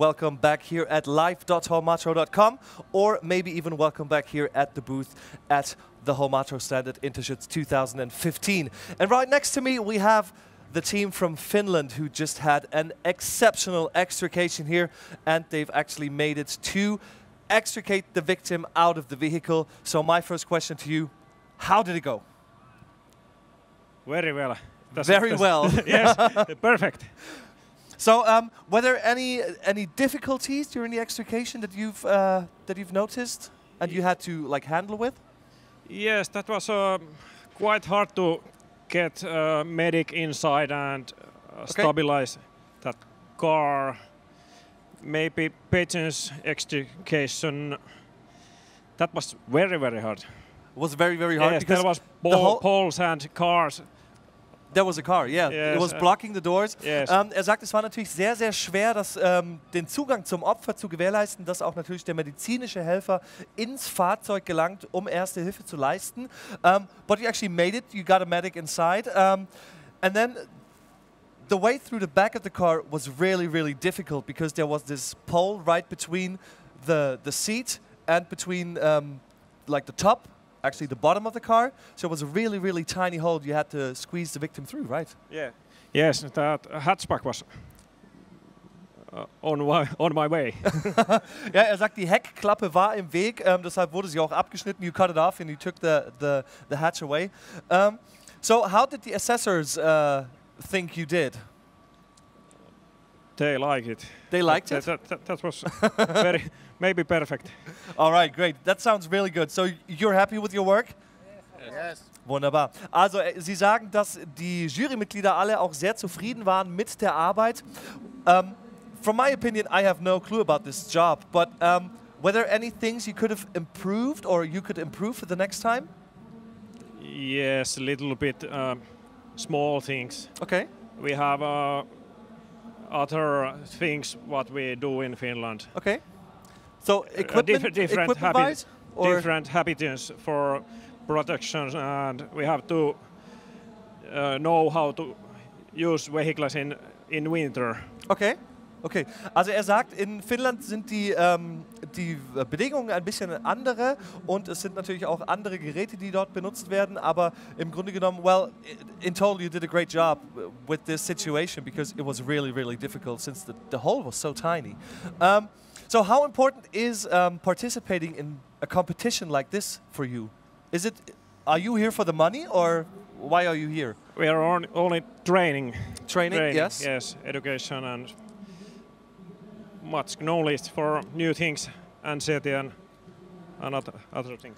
welcome back here at live.holmatro.com or maybe even welcome back here at the booth at the Holmatro stand at Interschutz 2015. And right next to me we have the team from Finland who just had an exceptional extrication here and they've actually made it to extricate the victim out of the vehicle. So my first question to you, how did it go? Very well. That's Very well. yes, perfect. So, um, were there any any difficulties during the extrication that you've uh, that you've noticed and you had to like handle with? Yes, that was uh, quite hard to get a medic inside and uh, okay. stabilize that car. Maybe patient's extrication. That was very very hard. It was very very hard yes, because there was poles and cars There was a car, yeah. Yes, It was blocking the doors. Yes. Ähm, er sagt, es war natürlich sehr, sehr schwer, das, ähm, den Zugang zum Opfer zu gewährleisten, dass auch natürlich der medizinische Helfer ins Fahrzeug gelangt, um erste Hilfe zu leisten. Um, but you actually made it. You got a medic inside. Um, and then the way through the back of the car was really, really difficult because there was this pole right between the, the seat and between um, like the top actually the bottom of the car. So it was a really, really tiny hole you had to squeeze the victim through, right? Yeah. Yes, that hatchback was uh, on, my, on my way. ja, er sagt, die Heckklappe war im Weg, ähm, deshalb wurde sie auch abgeschnitten. You cut it off and you took the, the, the hatch away. Um, so how did the assessors uh, think you did? They like it. They liked that, it? That, that, that was very, maybe perfect. All right, great. That sounds really good. So you're happy with your work? Yes. Wunderbar. Also äh, Sie sagen, dass die Jurymitglieder alle auch sehr zufrieden waren mit der Arbeit. Um, from my opinion, I have no clue about this job, but um, were there any things you could have improved or you could improve for the next time? Yes, a little bit um, small things. Okay. We have uh, other things what we do in Finland. Okay. So uh, equipment, uh, diff different equipment different habits for protection, and we have to uh, know how to use vehicles in in winter. Okay. Okay, also er sagt, in Finnland sind die, ähm, die Bedingungen ein bisschen andere und es sind natürlich auch andere Geräte, die dort benutzt werden, aber im Grunde genommen, well, in total you did a great job with this situation because it was really, really difficult since the, the hole was so tiny. Um, so how important is um, participating in a competition like this for you? Is it, are you here for the money or why are you here? We are on, only training. Training, training yes. Yes, education and much knowledge for new things and city and, other things.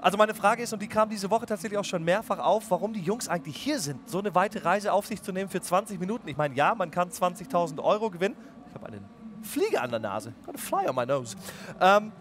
Also meine Frage ist, und die kam diese Woche tatsächlich auch schon mehrfach auf, warum die Jungs eigentlich hier sind, so eine weite Reise auf sich zu nehmen für 20 Minuten. Ich meine, ja, man kann 20.000 Euro gewinnen. Ich habe eine Fliege an der Nase. Got a fly on my nose. Ähm,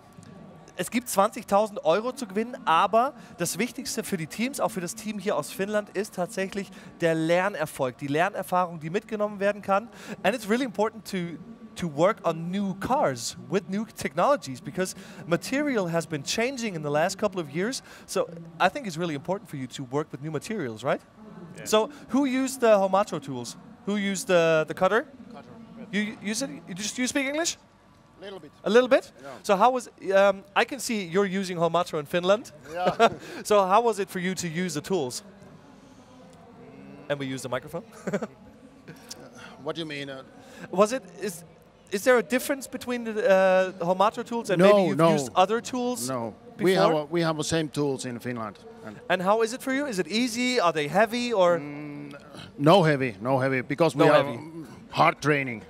es gibt 20.000 Euro zu gewinnen, aber das Wichtigste für die Teams, auch für das Team hier aus Finnland, ist tatsächlich der Lernerfolg, die Lernerfahrung, die mitgenommen werden kann. And it's really important to to work on new cars with new technologies because material has been changing in the last couple of years. So I think it's really important for you to work with new materials, right? Yeah. So who used the Holmatro tools? Who used the, the cutter? Cutter. You use it? You just you speak English? A little bit. A little bit? Yeah. So how was, um, I can see you're using Holmatro in Finland. Yeah. so how was it for you to use the tools? Mm. And we use the microphone? uh, what do you mean? Uh, was it, is, is there a difference between the uh, Holmatro tools and no, maybe you've no. used other tools? No, before? we have a, we have the same tools in Finland. And, and, how is it for you? Is it easy? Are they heavy or? Mm, no heavy, no heavy, because no we heavy. have hard training.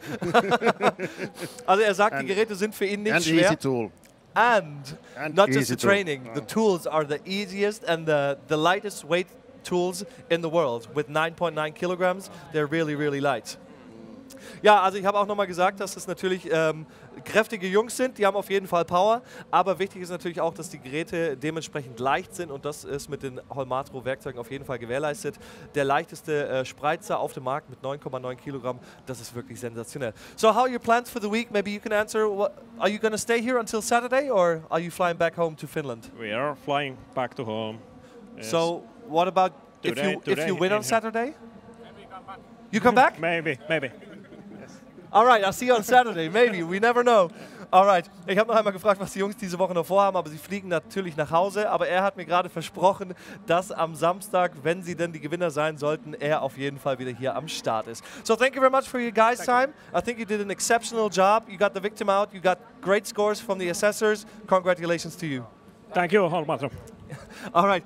also er sagt, die Geräte sind für ihn nicht and schwer. Easy tool. And, and not just the tool. training, the tools are the easiest and the, the lightest weight tools in the world. With 9.9 kilograms, they're really, really light. Ja, also ich habe auch nochmal gesagt, dass es natürlich ähm, kräftige Jungs sind, die haben auf jeden Fall Power, aber wichtig ist natürlich auch, dass die Geräte dementsprechend leicht sind und das ist mit den Holmatro-Werkzeugen auf jeden Fall gewährleistet. Der leichteste äh, Spreizer auf dem Markt mit 9,9 Kilogramm, das ist wirklich sensationell. So how are your plans for the week? Maybe you can answer, what, are you going to stay here until Saturday or are you flying back home to Finland? We are flying back to home. Yes. So what about today, if, you, if you win on Saturday? Maybe come back. You come back? maybe, maybe. Alright, I'll see you on Saturday. Maybe. We never know. Alright. Ich habe noch einmal gefragt, was die Jungs diese Woche noch vorhaben, aber sie fliegen natürlich nach Hause. Aber er hat mir gerade versprochen, dass am Samstag, wenn sie denn die Gewinner sein sollten, er auf jeden Fall wieder hier am Start ist. So thank you very much for your guys' time. I think you did an exceptional job. You got the victim out. You got great scores from the assessors. Congratulations to you. Thank you, Holmatro. Alright.